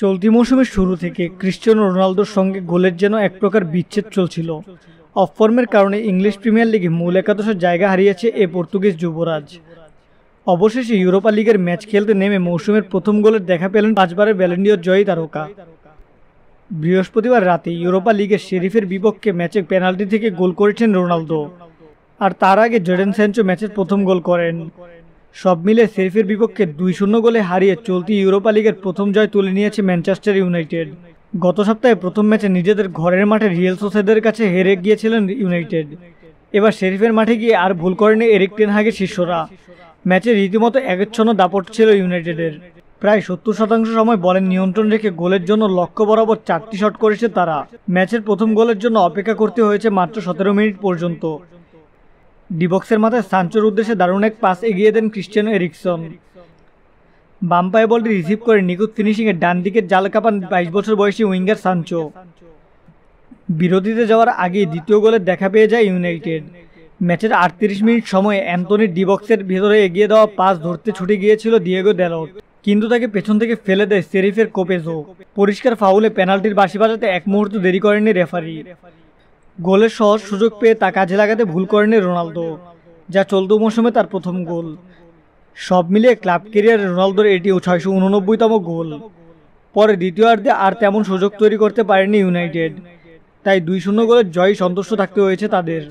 চলতি মৌসুমের শুরু থেকে ক্রিশ্চিয়ানো রোনালদোর সঙ্গে গোলের যেন এক প্রকার বিচ্ছেদ চলছিল। অফ ফর্মের কারণে ইংলিশ প্রিমিয়ার লিগে মূল একাদশের জায়গা হারিয়েছে এ পর্তুগিজ যুবরাজ। অবশেষে ইউরোপা লিগের ম্যাচ খেলতে নেমে মৌসুমের প্রথম গোলের দেখা পেলেন পাঁচবারের ব্যালেন্ডিয়র জয়ী তারকা। বৃহস্পতিবার রাতে ইউরোপা লিগের শেরিফের বিপক্ষে ম্যাচে পেনাল্টি থেকে গোল করেছেন রোনালদো। আর তার আগে জেডেন স্যাঞ্চো ম্যাচের প্রথম গোল করেন। সব মিলে শেরিফের বিপক্ষে দুই শূন্য গোলে হারিয়ে চলতি ইউরোপা লিগের প্রথম জয় তুলে নিয়েছে ম্যানচেস্টার ইউনাইটেড। গত সপ্তাহে প্রথম ম্যাচে নিজেদের ঘরের মাঠে রিয়েল সোসেদের কাছে হেরে গিয়েছিলেন ইউনাইটেড। এবার শেরিফের মাঠে গিয়ে আর ভুল করেনি এরিক টেনহাগের শিষ্যরা। ম্যাচে রীতিমতো একচ্ছন্ন দাপট ছিল ইউনাইটেডের। প্রায় সত্তর শতাংশ সময় বলের নিয়ন্ত্রণ রেখে গোলের জন্য লক্ষ্য বরাবর চারটি শট করেছে তারা। ম্যাচের প্রথম গোলের জন্য অপেক্ষা করতে হয়েছে মাত্র সতেরো মিনিট পর্যন্ত। ডিবক্সের মাথায় সাঞ্চোর উদ্দেশ্যে দারুণ এক পাস এগিয়ে দেন ক্রিশ্চিয়ানো এরিকসন। বাম পায়ে বলটি রিসিভ করে নিখুঁত ফিনিশিংয়ে ডান দিকের জাল কাপান বাইশ বছর বয়সী উইঙ্গার সাঞ্চো। বিরতিতে যাওয়ার আগেই দ্বিতীয় গোলের দেখা পেয়ে যায় ইউনাইটেড। ম্যাচের আটত্রিশ মিনিট সময়ে অ্যান্থনি ডিবক্সের ভেতরে এগিয়ে দেওয়া পাস ধরতে ছুটে গিয়েছিল দিয়েগো ড্যালট কিন্তু তাকে পেছন থেকে ফেলে দেয় সেরিফের কোপেজো। পরিষ্কার ফাউলে পেনাল্টির বাসি বাজাতে এক মুহূর্ত দেরি করেনি রেফারি গোলের সহজ সুযোগ পেয়ে তা কাজে লাগাতে ভুল করেনি রোনালদো, যা চলতি মৌসুমে তার প্রথম গোল। সব মিলিয়ে ক্লাব কেরিয়ারে রোনালদোর এটিও ছয়শো উননব্বইতম গোল। পরে দ্বিতীয়ার্ধে আর তেমন সুযোগ তৈরি করতে পারেনি ইউনাইটেড, তাই দুই শূন্য গোলের জয় সন্তুষ্ট থাকতে হয়েছে তাদের।